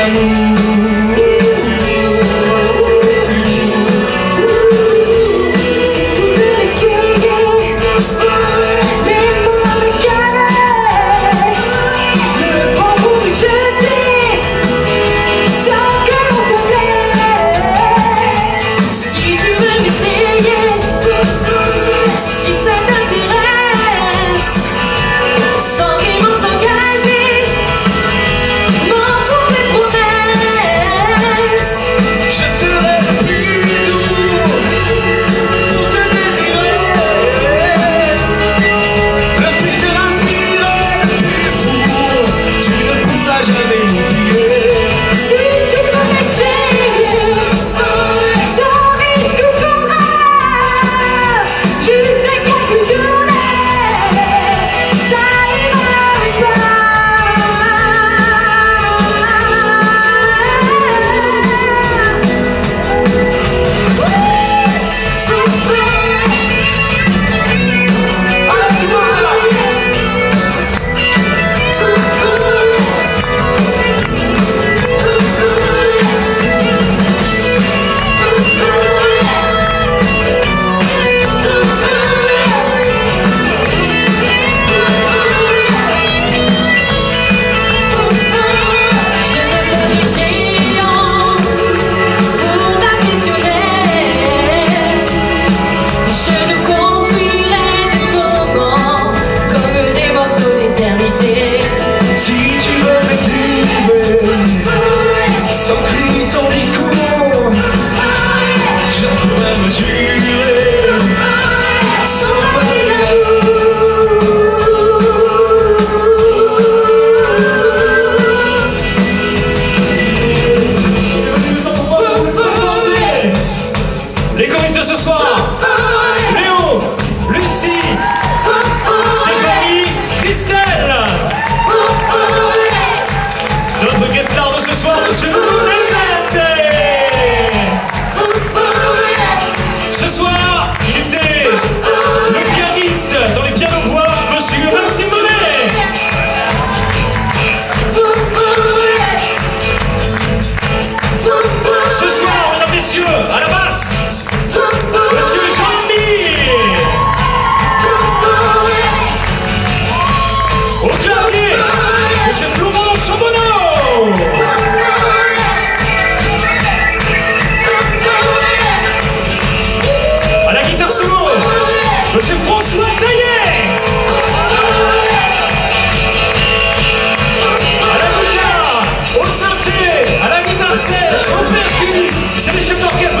Sans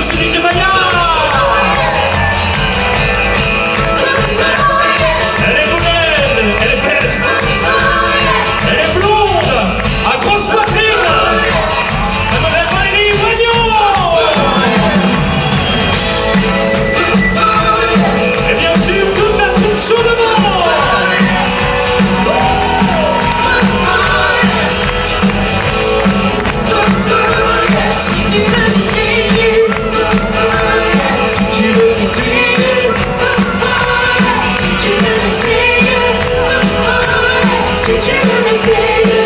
c'est les Did you ever feel?